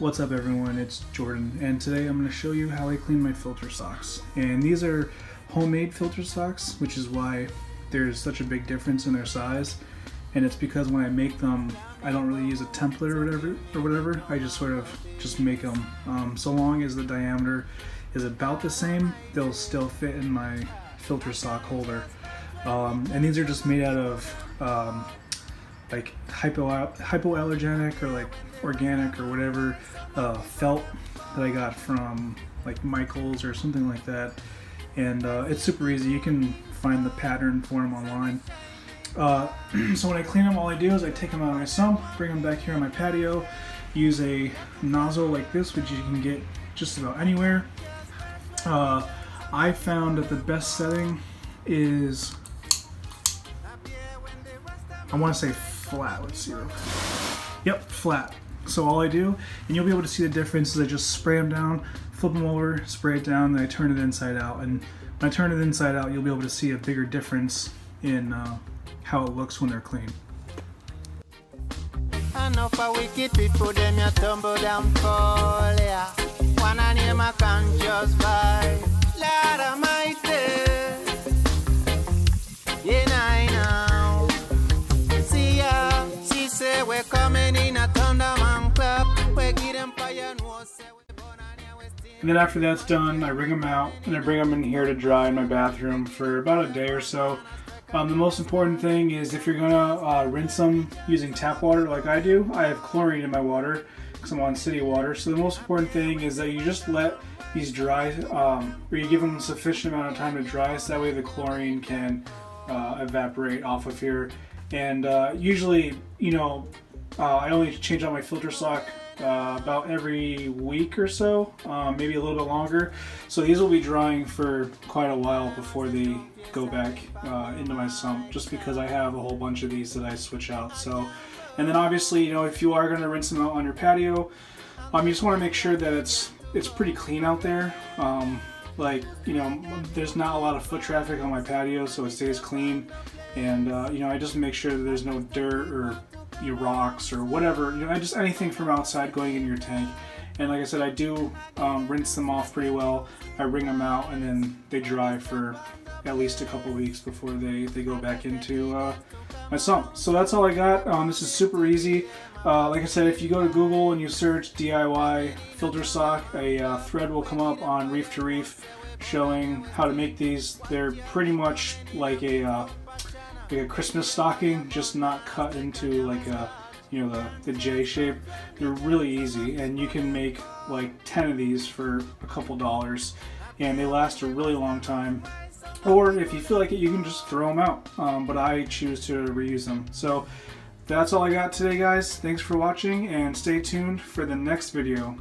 What's up everyone, it's Jordan and today I'm going to show you how I clean my filter socks. And these are homemade filter socks, which is why there's such a big difference in their size. And it's because when I make them, I don't really use a template or whatever, or whatever. I just sort of just make them. Um, so long as the diameter is about the same, they'll still fit in my filter sock holder. Um, and these are just made out of um, like hypo hypoallergenic or like organic or whatever uh, felt that I got from like Michaels or something like that. And uh, it's super easy. You can find the pattern for them online. Uh, so when I clean them, all I do is I take them out of my sump, bring them back here on my patio, use a nozzle like this, which you can get just about anywhere. Uh, I found that the best setting is, I want to say flat. with zero. Yep, flat. So all I do, and you'll be able to see the difference, is I just spray them down, flip them over, spray it down, then I turn it inside out. And when I turn it inside out, you'll be able to see a bigger difference in uh, how it looks when they're clean. wicked people, them you tumble down fall, yeah. One name I can just And then after that's done, I wring them out and I bring them in here to dry in my bathroom for about a day or so. Um, the most important thing is if you're gonna uh, rinse them using tap water like I do, I have chlorine in my water because I'm on city water. So the most important thing is that you just let these dry, um, or you give them sufficient amount of time to dry so that way the chlorine can uh, evaporate off of here. And uh, usually, you know, uh, I only change out my filter sock uh, about every week or so, um, maybe a little bit longer. So these will be drying for quite a while before they go back uh, into my sump, just because I have a whole bunch of these that I switch out. So, and then obviously, you know, if you are going to rinse them out on your patio, um, you just want to make sure that it's it's pretty clean out there. Um, like, you know, there's not a lot of foot traffic on my patio, so it stays clean. And, uh, you know, I just make sure that there's no dirt or your rocks or whatever, you know, just anything from outside going in your tank. And like I said, I do um, rinse them off pretty well. I wring them out and then they dry for at least a couple weeks before they, they go back into uh, my sump. So that's all I got. Um, this is super easy. Uh, like I said, if you go to Google and you search DIY filter sock, a uh, thread will come up on Reef2Reef showing how to make these. They're pretty much like a uh, like a Christmas stocking, just not cut into like a, you know, the, the J shape. They're really easy and you can make like 10 of these for a couple dollars and they last a really long time. Or if you feel like it, you can just throw them out, um, but I choose to reuse them. So that's all I got today, guys. Thanks for watching and stay tuned for the next video.